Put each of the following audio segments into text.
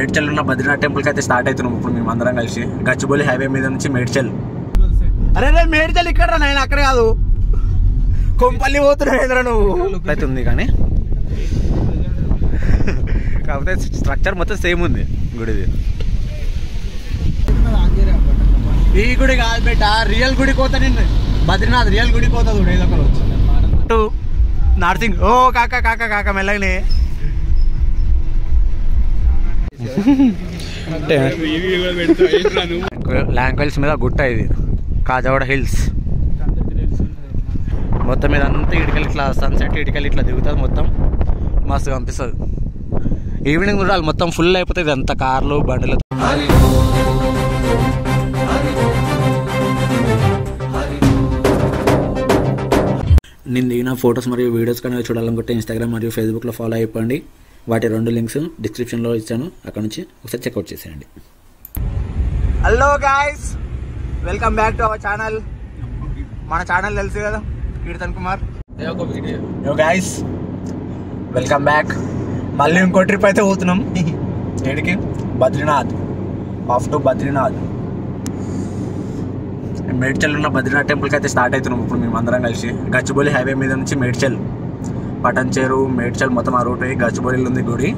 మేడ్చల్ ఉన్న బద్రీనాథ్ టెంపుల్కి అయితే స్టార్ట్ అవుతున్నాం. ఇప్పుడు మేము అందరం కలిసి. గచ్చిబౌలి హైవే మీద నుంచి మేడ్చల్ అరే రే మేడ్చల్ ఇక్కడ నేను అక్కడ కాదు. కొంపల్లి పోతున్నావు నువ్వు? అయితే ఉంది కానీ. కాకపోతే స్ట్రక్చర్ మొత్తం సేమ్ ఉంది గుడిది. ఈ గుడి కాదు బేట రియల్ గుడి కోత నిన్ను. బద్రీనాథ్ రియల్ గుడి కోత చూడు ఏదో ఒకరు వచ్చి. నార్సింగ్ ఓ కాక కాక కాక మెల్లగనే. లాంగ్వేజ్ మీద గుట్ట ఇది. కాజవాడ హిల్స్. మొత్తం మీద అంతా ఇటుకలు ఇట్లా సన్సెట్ ఇటుకలు ఇట్లా దిగుతుంది మొత్తం. మస్తు కనిపిస్తుంది ఈవినింగ్ చూడాలి మొత్తం ఫుల్ అయిపోతుంది అంత కార్లు బండ్లు. నేను దిగిన ఫొటోస్ మరియు వీడియోస్ కనుక చూడాలనుకుంటే ఇన్స్టాగ్రామ్ మరియు ఫేస్బుక్లో ఫాలో అయిపోండి. వాటి రెండు లింక్స్ డిస్క్రిప్షన్లో ఇచ్చాను. అక్కడ నుంచి ఒకసారి చెక్అవుట్ చేసేయండి. Hello guys welcome back to our channel మన ఛానల్ తెలుసు కదా కీర్తన్ కుమార్. యో గాయస్ వెల్కమ్ బ్యాక్ మళ్ళీ ఇంకో ట్రిప్ అయితే పోతున్నాం. ఏడికి Badrinath. Off to Badrinath. Medchal ఉన్న బద్రీనాథ్ టెంపుల్కి అయితే స్టార్ట్ అవుతున్నాం ఇప్పుడు మేము అందరం కలిసి. గచ్చిబౌలి హైవే మీద నుంచి మేడ్చల్. పటన్ చేరు మేడ్చల్ మొత్తం ఆ రూట్ గచ్చిబౌలిలో ఉంది గుడి.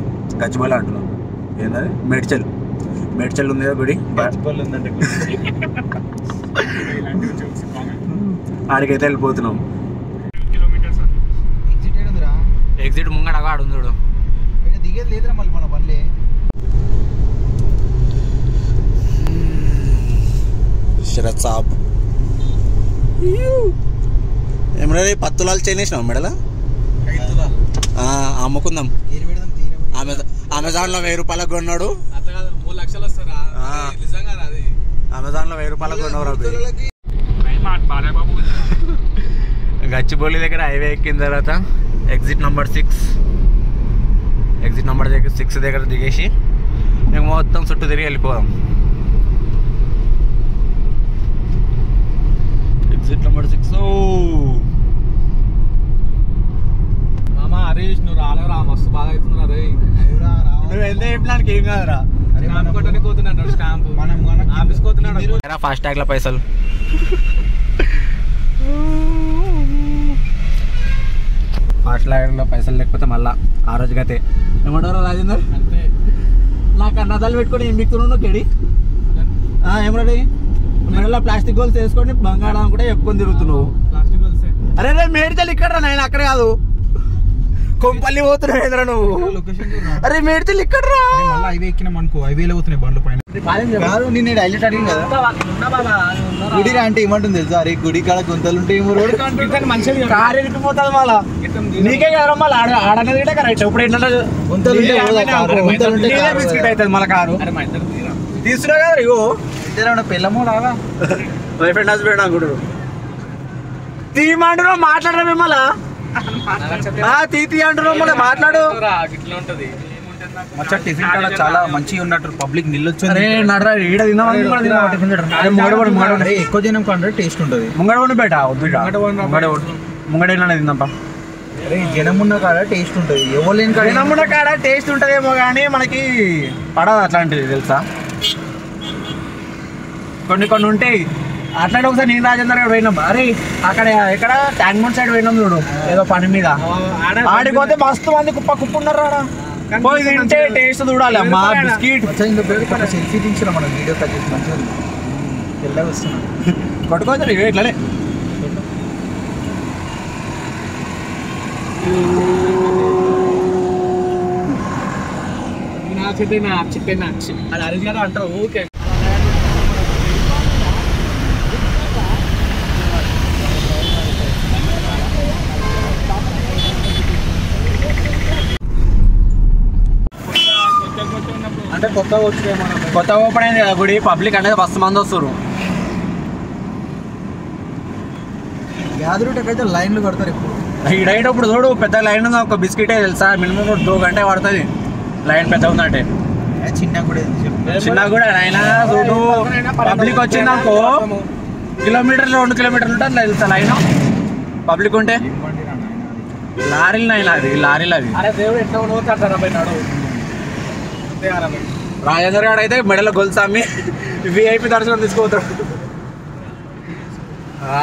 గచ్చిబౌలి అంటున్నాం. ఏంటది మేడ్చల్. మేడ్చల్ ఉంది కదా గుడి? ఆడికైతే వెళ్ళిపోతున్నాం. ఎగ్జిట్ ముంగడ ఆడు ఉంది చూడు. దిగేది లేదురా మళ్ళీ మన బండి శరత్ సాబ్. ఏమన్నా పత్తులాలు చేనేసినావు మెడల? అమ్ముకుందాం. అమెజాన్ అమెజాన్లో వెయ్యి రూపాయలకు కొన్నాడు. అమెజాన్లో మూడు లక్షలు వెయ్యి రూపాయలకు కొన్నావు బాబు గచ్చిబౌలి దగ్గర హైవే ఎక్కిన తర్వాత exit number six. Exit number దగ్గర సిక్స్ దగ్గర దిగేసి మేము మొత్తం చుట్టూ తిరిగి వెళ్ళిపోదాం. ఎగ్జిట్ నెంబర్ సిక్స్ మామ హరీష్ నువ్వు రాలేవరా మస్తు బాధ అవుతున్నారు అదే నువ్వు ఎంత చెప్పడానికి ఏం కాదురా. ఫాస్ట్ ట్యాగ్ల పైసలు? ఫాస్ట్ ట్యాగ్లో పైసలు లేకపోతే మళ్ళా ఆ రోజు గతే. ఏమంటారా రాజేందర్? అంతే. నా కన్నదాలు పెట్టుకొని ఏం బిక్కున్నావు కేడి ఏమన్నాడు మెడలో ప్లాస్టిక్ గోల్స్ వేసుకొని బంగాళం కూడా ఎక్కువ తిరుగుతున్నావు. అరే రే మేడ్చల్ ఇక్కడ నేను అక్కడ కాదు. కొంపల్లి పోతున్నావు నువ్వు? అరే మేడ్చల్ ఇక్కడ రా. మళ్ళీ హైవే ఎక్కినాం అనుకో హైవేలో పోతున్నాయి బండ్లు పైన. కాదు నేను హైలైట్ అడిగింది కదా. గుడి అంటే ఏమంటుంది తెలుసా? అరే గుడి కాడ గుంతలు ఉంటాయి ఏమో రోడ్ కారు ఎరికిపోతుంది మళ్ళా. నీకే కదా మళ్ళీ ఆడ ఆడనేది కూడా కరెక్ట్ ఇప్పుడు ఏంటంటే గుంతలు ఉంటే గుంతలు ఉంటే బిస్కెట్. అవుతుంది మళ్ళీ కారు. తీసుకురా కదా ఇగో. ఇద్దరు ఏమన్నా పిల్లమో రాగా వైఫ్ అండ్ హస్బెండ్ అనుకుంటు తీయమంటున్నావు మాట్లాడరా మిమ్మల్ని. మాట్లాడు. ఇట్లా ఉంటది. మచ్చ టిఫిన్ కాడ చాలా మంచిగా ఉన్నట్టు పబ్లిక్ నిల్లొచ్చు నడరా ఈడ ఎక్కువ జనం కంటే టేస్ట్ ఉంటది. ముంగడ ఉండి బయట వద్దు ఇక. ముంగడ ఉండు. ముంగడ ఉండు. ముంగడ వెళ్ళినా తిందాంపా అరే జనం ఉన్న కాడ టేస్ట్ ఉంటది. ఎవరు లేని కాడ కాడ టేస్ట్ ఉంటదేమో కానీ మనకి పడదు అట్లాంటిది తెలుసా? కొన్ని కొన్ని ఉంటాయి. అట్లాంటి ఒకసారి నేను రాజేందర్ గారు పోయినాం అరే అక్కడ ఎక్కడ? ట్యాంక్మెంట్ సైడ్ పోయినాం చూడు ఏదో పని మీద. ఆడిపోతే మస్తు మంది కుప్ప కుప్ప ఉన్నారు ఆడ పోయి తింటే టేస్ట్ చూడాలి అమ్మా బిస్కెట్. సెల్ఫీ దించిన మనం వీడియో కట్ చేసి మంచిగా. తెల్లగా వస్తున్నాం కొట్టుకోవచ్చు ఇట్లానే. నా చెప్పే నా చెప్పే నా. అది హరీష్ గారు అంటారు ఓకే కొత్త వచ్చినాయి మనం కొత్త ఓపెన్ అయింది కదా గుడి పబ్లిక్ అనేది మస్తు మంది వస్తారు యాదరుటకైతే లైన్లు కడతారు ఇప్పుడు. చూడు పెద్ద లైన్ ఉంది? ఒక బిస్కెటే తెలుసా? మినిమం దో గంట పడుతుంది. లైన్ పెద్ద ఉందంటే. చిన్న కూడా. చిన్న కూడా చూడు పబ్లిక్ వచ్చింది అనుకో. కిలోమీటర్లు రెండు కిలోమీటర్లు ఉంటుంది తెలుసా లైన్? పబ్లిక్ ఉంటే. లారీలు నాయన అది లారీలు అవి. అరే దేవుడు ఎట్లా రాజేందర్ గారు అయితే మెడలో గొలుసామి విఐపి దర్శనం తీసుకుపోతాడు.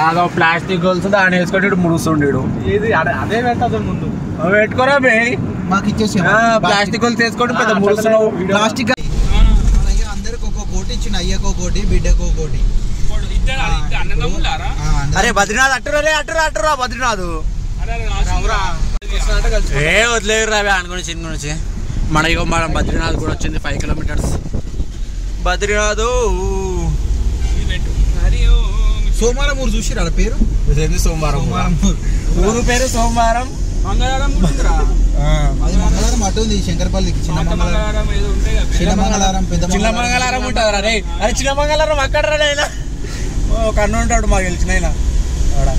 అదో ప్లాస్టిక్ గొలుసు దాన్ని వేసుకొని ముడుస్తుండేడు. ఇది అదే అదే పెట్టదు ముందు. పెట్టుకోరా మాకు ఇచ్చేసి ప్లాస్టిక్ గొలుసు వేసుకొని పెద్ద ముడుస్తున్నావు. ప్లాస్టిక్ అందరికి ఒక్కో కోటి ఇచ్చిన అయ్యకో కోటి బిడ్డకో కోటి అరే బద్రీనాథ్ అట్టురా అట్టురా అట్టురా బద్రీనాథ్. ఏ వదిలేరు రావే అనుకుని చిన్న నుంచి మన ఇగో మన బద్రీనాథ్ కూడా వచ్చింది ఫైవ్ కిలోమీటర్స్ బద్రీనాథ్! సోమవారం ఊరు చూసిరా వాళ్ళ పేరు? సోమవారం సోమవారం. ఊరు పేరు సోమవారం. అది మంగళవారం అటు ఉంది శంకరపల్లికి. చిన్న మంగళవారం. చిన్న మంగళవారం పెద్ద చిన్న మంగళవారం. ఉంటుంది రా రే. అరే చిన్న మంగళవారం అక్కడ రా నాయనా? ఓ కన్ను ఉంటాడు మాకు తెలిసిన ఆయన ఆడ.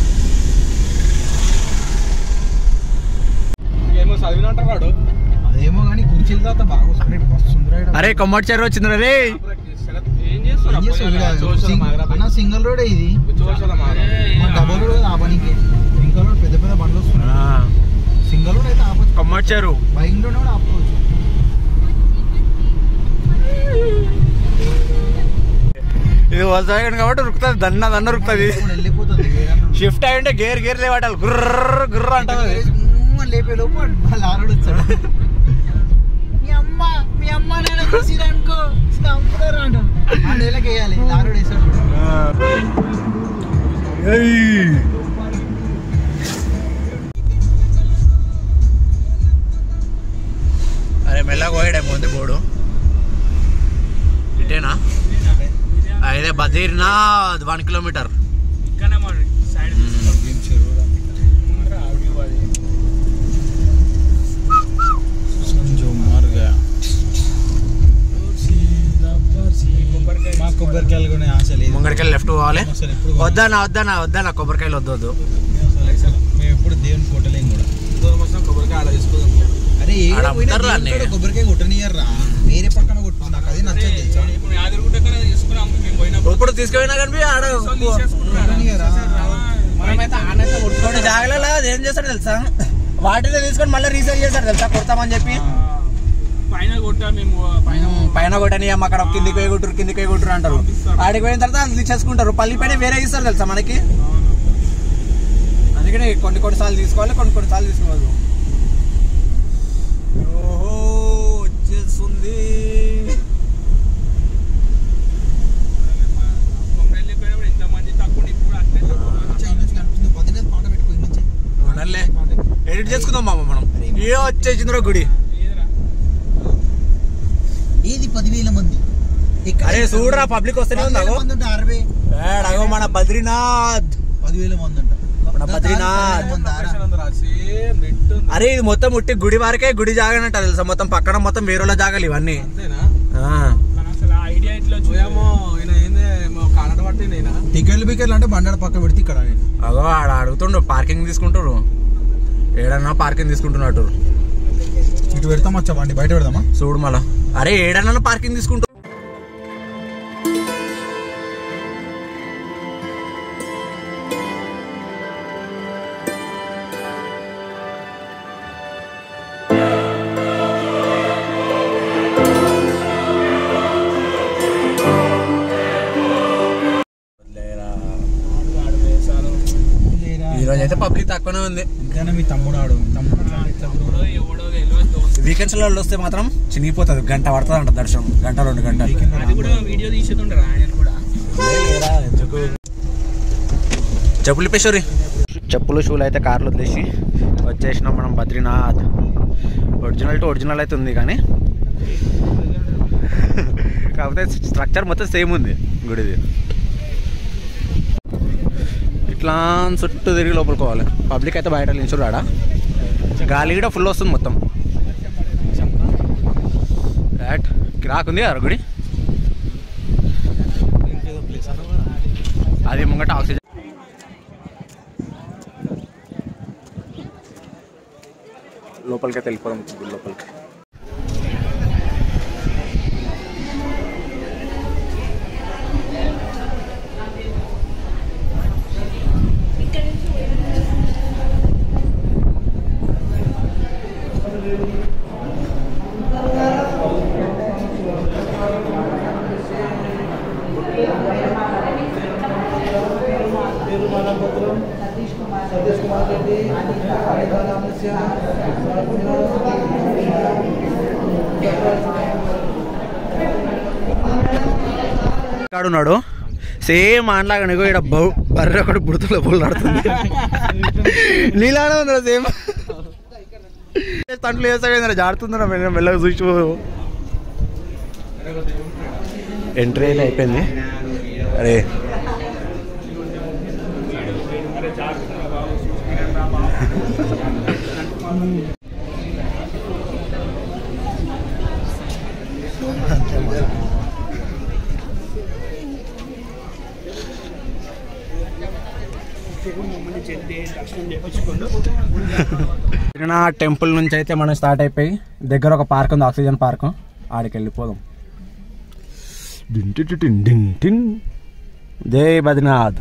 ఏమో చదివినంటారు వాడు. అదేమో కానీ కుర్చీల తర్వాత బాగా వస్తుంది. మస్తు సుందరాయుడు. అరే కొమ్మటి చెరువు వచ్చింది రే. సింగిల్ రోడ్ ఇది? డబుల్ రోడ్ ఆ పనికి. సింగిల్ రోడ్ పెద్ద పెద్ద బండ్లు వస్తున్నాయి. సింగిల్ రోడ్ అయితే ఆపచ్చు. బైక్లోనే కూడా ఆపవచ్చు ఇది వస్తాయి కాబట్టి ఉరుకుతుంది. దన్న దన్న ఉరుకుతుంది. నుండి. షిఫ్ట్ అయ్యింటే గేర్ గేర్ లేవాటాలి గుర్ర గుర్ర అంటది ఉమ్మ లేపే లోపు వచ్చాడు. అమ్మ మీ అమ్మ నేను చూసిరనుకో చంపుతారు అంట ఆ నెలకి వేయాలి ఆరోడు వేసాడు అరే మెల్లగా పోయాడే ముందు బోడు ఇటేనా అయితే బద్రీనాథ్ వన్ కిలోమీటర్ కొబ్బరికాయలు కూడా ఆశ లేదు. ముంగడికెళ్ళి లెఫ్ట్ పోవాలి. వద్దానా వద్దానా వద్దానా కొబ్బరికాయలు వద్దొద్దు. మేము ఎప్పుడు దేవుని కొట్టలేం కూడా. కొబ్బరికాయ ఆడ తీసుకుందాం అరే ఏ ఆడ పోయినా అమ్ముతారురా దేవుని అన్నయ్య. కాడ కొబ్బరికాయ కొట్టనియర్రా వేరే పక్కన కొట్టు నాకు అది నచ్చదు తెలుసా? ఇప్పుడు తీసుకుపోయినా కానీ ఆడ మనమైతే ఏం చేస్తాడు తెలుసా? వాటిలో తీసుకొని మళ్ళీ రీసెర్చ్ చేస్తాడు తెలుసా? కొడతామని చెప్పి. పైన కొట్టా మేము పైన పైన కొట్టని అమ్మ అక్కడ కిందికి పోయి కొట్టురు కిందికి పోయి కొట్టురు అంటారు. ఆడికి పోయిన తర్వాత అది తీసేసుకుంటారు. పల్లి పైన వేరే ఇస్తారు తెలుసా మనకి? అందుకని కొన్ని కొన్ని సార్లు తీసుకోవాలి కొన్ని కొన్ని సార్లు తీసుకోవద్దు ఓహో వచ్చేస్తుంది. ఎడిట్ చేసుకుందాం మామ మనం. ఏ వచ్చేసిందిరా గుడి? పదివేల మంది. ఇక్కడ అరే చూడరా పబ్లిక్ వస్తేనే ఉంది పదివేల అగో మంది ఉంటారు అరవై. ఏడగో మన బద్రీనాథ్. పదివేల మంది అంట మన బద్రీనాథ్. అరే ఇది మొత్తం ఉట్టి గుడి వరకే గుడి జాగనంట తెలుసా? మొత్తం పక్కన మొత్తం వేరేలా జాగాలి ఇవన్నీ. టికెట్లు బికెట్లు అంటే బండాడ పక్క పెడితే ఇక్కడ అగో ఆడ అడుగుతుండ్రు పార్కింగ్ తీసుకుంటారు ఏడన్నా పార్కింగ్ తీసుకుంటున్నట్టు. ఇటు పెడతాం వచ్చా బండి బయట పెడదామా? చూడు మళ్ళా. అరే ఏడన్నా పార్కింగ్ తీసుకుంటారు ఈ రోజు అయితే పబ్లిక్ తక్కువనే ఉంది. ఇంకానే మీ తమ్ముడు ఆడు తమ్ముడు అట్లా ఎట్లా బ్రో? ఎవడో వీకెండ్స్లో వస్తే మాత్రం చినిగిపోతుంది. గంట పడుతుంది అంట దర్శనం. గంట రెండు గంటలు. అది కూడా వీడియో తీసేతుంటారు ఆయన కూడా? చెప్పులు ఇప్పేశ్వరి చెప్పులు షూలు అయితే కార్లు వదిలేసి వచ్చేసినాం మనం బద్రీనాథ్. ఒరిజినల్ టు ఒరిజినల్ అయితే ఉంది కానీ. కాకపోతే స్ట్రక్చర్ మొత్తం సేమ్ ఉంది గుడిది. ఇట్లా చుట్టూ తిరిగి లోపలికోవాలి పబ్లిక్ అయితే బయట నిల్చురు ఆడ. గాలి కూడా ఫుల్ వస్తుంది మొత్తం. రాకుంది కిరాకుంది కదా గుడి అది ముంగట ఆక్సిజన్. లోపలికి వెళ్ళిపోదాం గుడి లోపలికి. ఉన్నాడు సేమ్ అండ్లాగా నీకు ఇక్కడ బర్రె ఒకటి బుడతలో బుల్లాడుతుంది నీలానే ఉందా సేమ్. తండ్రి వేస్తాడు జాడుతుందా మెల్లగా చూసి ఎంట్రీ అయిపోయింది. అరే తిరునా టెంపుల్ నుంచి అయితే మనం స్టార్ట్ అయిపోయి దగ్గర ఒక పార్క్ ఉంది ఆక్సిజన్ పార్క్. ఆడికి వెళ్ళిపోదాం. జై బద్రీనాథ్.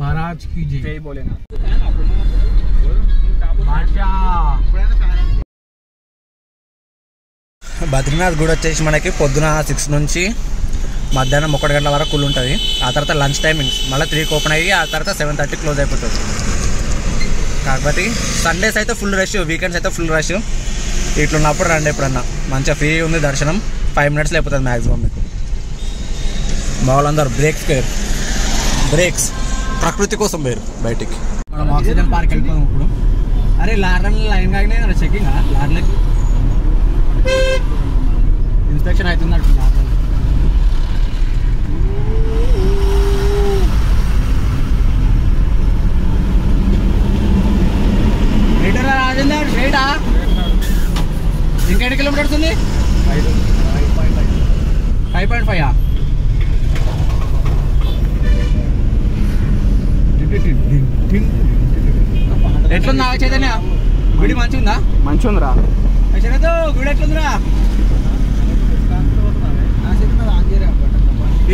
మహారాజ్ జై బోలేనాథ్. బద్రీనాథ్ గుడి వచ్చేసి మనకి పొద్దున సిక్స్ నుంచి మధ్యాహ్నం ఒకటి గంటల వరకు కుళ్ళు ఉంటుంది. ఆ తర్వాత లంచ్ టైమింగ్స్. మళ్ళీ త్రీకి ఓపెన్ అయ్యి ఆ తర్వాత సెవెన్ థర్టీ క్లోజ్ అయిపోతుంది. కాకపోతే సండేస్ అయితే ఫుల్ రష్ వీకెండ్స్ అయితే ఫుల్ రష్ ఇట్లున్నప్పుడు రండి ఎప్పుడన్నా. మంచిగా ఫ్రీ ఉంది దర్శనం. ఫైవ్ మినిట్స్లో అయిపోతుంది మ్యాక్సిమం మీకు. మా వాళ్ళందరూ బ్రేక్స్ పేరు బ్రేక్స్ ప్రకృతి కోసం పేరు బయటికి. మనం ఆక్సిజన్ పార్క్ వెళ్ళిపోదాం ఇప్పుడు. అరే లారీ లైన్ కాకనే కదా చెక్కింగ్ లారీలకి ఇన్స్పెక్షన్ అవుతుంది అటు లారీలో. రైటరా రాజేందర్ రైటా ఇంకా ఎన్ని కిలోమీటర్స్ ఉంది? ఫైవ్ పాయింట్ ఫైవ్ ఎట్లుందా చైతన్య? గుడి మంచిగా ఉందా మంచి ఉందిరా చైతన్య గుడి ఎట్లుందిరా?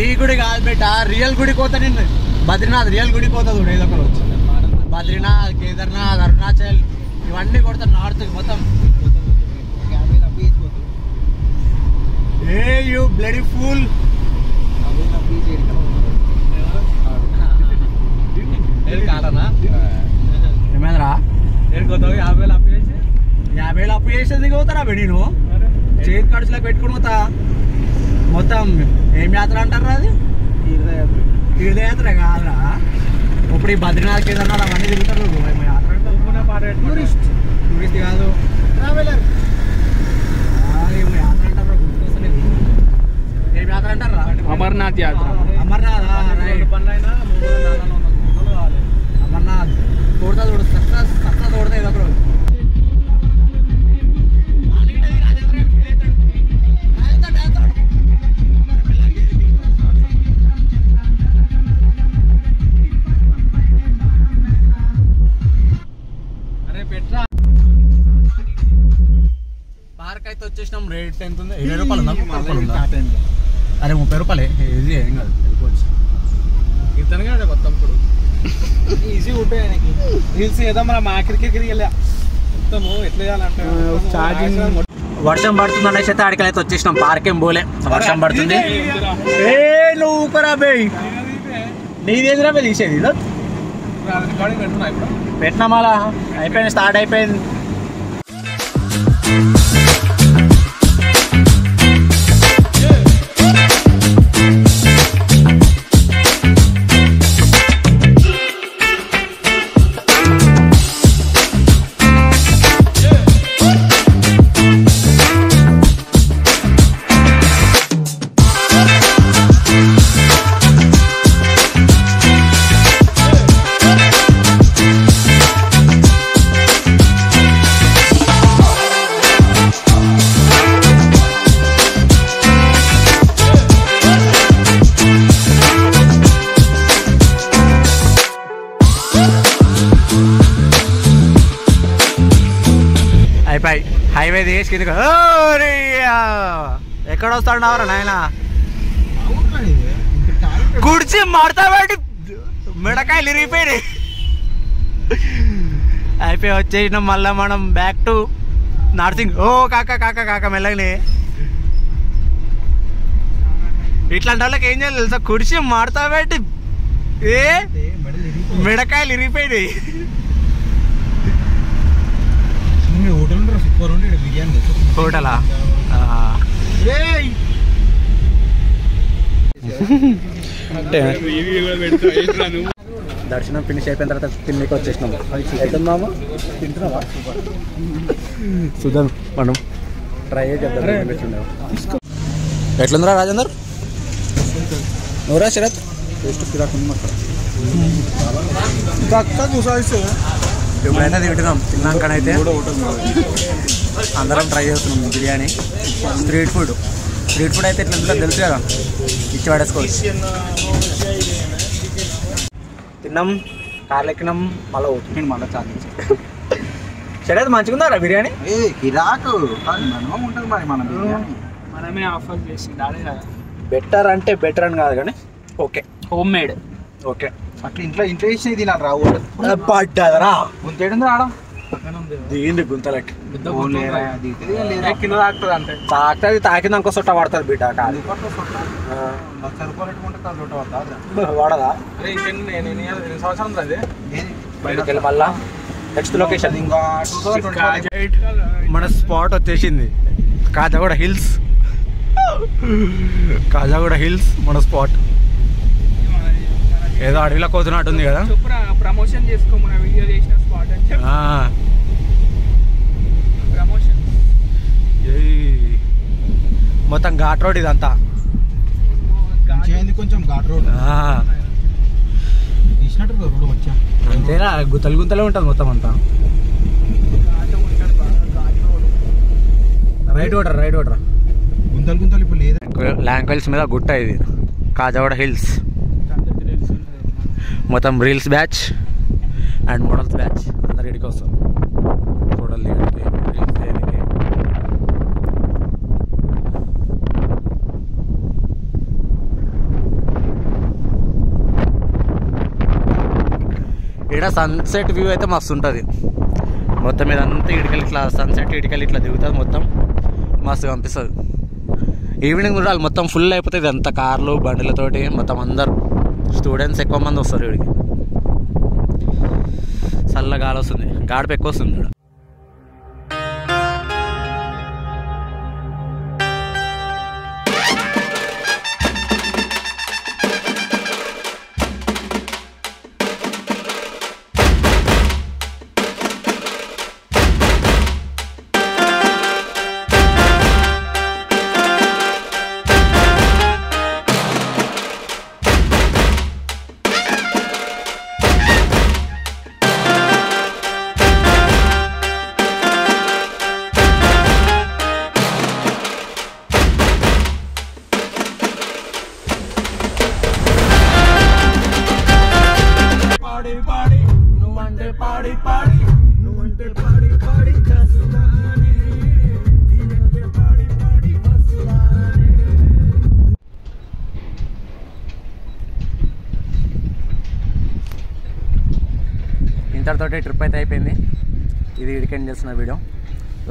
ఈ గుడి కాదు బెట్ట రియల్ గుడి కోత నిన్ను. బద్రీనాథ్ రియల్ గుడి కోత చూడు ఏదో ఒకరు వచ్చి. బద్రీనాథ్ కేదార్నాథ్ అరుణాచల్ ఇవన్నీ కొడతా నార్త్ మొత్తం. Hey you bloody fool. చేసేది పోతారా బెడి నువ్వు. చేతి ఖర్చులో పెట్టుకుని పోతా. మొత్తం ఏం యాత్ర అంటారా అది? తీర్థయాత్ర కాదురా. ఇప్పుడు ఈ బద్రీనాథ్ కేదార్నాథ్ అవన్నీ తిరుగుతారు యాత్ర టూరిస్ట్. టూరిస్ట్ కాదు. ట్రావెలర్. యాత్ర అంటారా? గుర్తుకొస్తలేదు ఏం యాత్ర అంటారా? అమర్నాథ్ యాత్ర. అమర్నాథ్ అమర్నాథ్. తోడతా చూడు. సక్సెస్ సక్సెస్ ఎంత ఉంది ఇరవై రూపాయలు ఉందా ముప్పై రూపాయలు ఉందా అరే ముప్పై రూపాయలే ఇది ఏం కాదు వెళ్ళిపోవచ్చు ఇతనుగా మొత్తం ఇప్పుడు ఈజీ ఉంటాయి ఆయనకి రీల్స్ ఏదో మన మాకిరికి వెళ్ళా మొత్తము ఎట్లా చేయాలంటే ఛార్జింగ్ వర్షం పడుతుంది అనేసి అయితే ఆడికి అయితే వచ్చేసినాం పార్క్ ఏం పోలే వర్షం పడుతుంది ఏ నువ్వు ఊకరా బే నీదేదిరా బే తీసేది ఇదో రికార్డింగ్ పెడుతున్నా ఇప్పుడు పెట్టినా మళ్ళా అయిపోయింది స్టార్ట్ అయిపోయింది హైవే తీసి కిందకి! ఎక్కడ వస్తాడు నాయన? కుడిచి మడతాబెట్టి మిడకాయలు ఇరిగిపోయినాయి అయిపోయి వచ్చేసినాం మళ్ళా మనం బ్యాక్ టు నార్సింగ్ ఓ కాక కాక కాక మెల్లగనే. ఇట్లాంటి వాళ్ళకి ఏం చేయాలి తెలుసా? కుడిచి మడతాబెట్టి ఏ? మిడకాయలు ఇరిగిపోయినాయి హోటల్ సూపర్ ఉండే బిర్యానీ దర్శనం ఫినిష్ అయిపోయిన తర్వాత తిన్నికి వచ్చేసినాం. ఎట్లున్నాము తింటున్నావా? చూద్దాం మనం ట్రై చేద్దాం ఎట్లుందిరా రాజేందర్? నువ్వురా శరత్? టేస్ట్ తిరగకుండా ఎప్పుడైతే తింటున్నాం. తిన్నాకనైతే అందరం ట్రై చేస్తున్నాం biryani. Street food. Street food అయితే ఎట్లా ఉంటుందో తెలుసు కదా. ఇచ్చి పడేసుకోవచ్చు. తిన్నాం కార్లు ఎక్కినాం మళ్ళీ ఊటుకుని మళ్ళీ చాలించి శరత్ మంచిగా ఉందా బిర్యానీ? ఉంటుంది మరి మన బిర్యానీ. మనమే ఆఫర్ చేసి దాడే కదా. బెటర్ అంటే బెటర్ అని కాదు కానీ ఓకే. Home made. ఓకే. అట్లా ఇంట్లో ఇంట్లో వేసినవి తినాలి రావు పడ్డదరా. గుంతేడుంది రావడం దిగింది గుంతలకి. తాకుతుంది తాకింది ఇంకో సొట్ట పడుతుంది బిడ్డ వాడదా? అరే ఇంకెన్ని నేను ఎన్ని years- ఎన్ని సంవత్సరం ఉంది అది? బయటకు వెళ్ళి మళ్ళా? నెక్స్ట్ లొకేషన్ మన స్పాట్ వచ్చేసింది. కాజాగూడ హిల్స్. కాజాగూడ హిల్స్ మన స్పాట్. ఏదో అడవిలో కోతున్నట్టుంది కదా. ప్రమోషన్ చేసుకో మన వీడియో చేసిన స్పాట్ అని చెప్పి. ఆ, ప్రమోషన్. ఏయ్. మొత్తం ఘాట్ రోడ్ ఇదంతా. కొంచెం ఘాట్ రోడ్. అంతేనా? గుత్తలు గుంతలే ఉంటుంది మొత్తం అంతా. రైట్ ఓటర్ రైట్ ఓటర్ గుంతలు గుంతలు ఇప్పుడు లేదు ల్యాంక్వెల్స్ మీద గుట్ట ఇది. కాజాగూడ హిల్స్. మొత్తం reels batch and models batch. అందరు వస్తారు. ఫోటోలు తీయడానికి రీల్స్ చేయడానికి. ఇక్కడ సన్సెట్ వ్యూ అయితే మస్తు ఉంటుంది మొత్తం ఇదంతా ఇటుకలు ఇట్లా సన్సెట్ ఇటుకలు ఇట్లా దిగుతుంది మొత్తం. మస్తు కనిపిస్తుంది. ఈవినింగ్ చూడాలి మొత్తం ఫుల్ అయిపోతుంది అంత కార్లు బండిలతోటి మొత్తం అందరు. స్టూడెంట్స్ ఎక్కువ మంది వస్తారు ఇక్కడికి. చల్ల గాలి వస్తుంది గాడిప ఎక్కువ వస్తుంది ఇంతటితోటి ట్రిప్ అయితే అయిపోయింది. ఇది ఇడికెండ్ చేస్తున్న video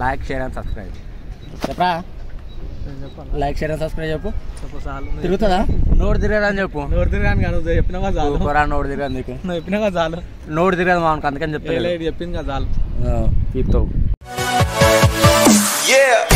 like share and subscribe చెప్పరా? లైక్ షేర్ అండ్ సబ్స్క్రైబ్ చెప్పు. తిరుగుతుందా? నోడు తిరగదని చెప్పు. నోరు తిరగాను కానీ నువ్వు చెప్పినావా చాలు? సూపరా నోడు తిరగదు నీకు. నువ్వు చెప్పినావా చాలు? నోడు తిరగదు మామకి అందుకని చెప్తా చెప్పింది కదా చాలు. Yeah.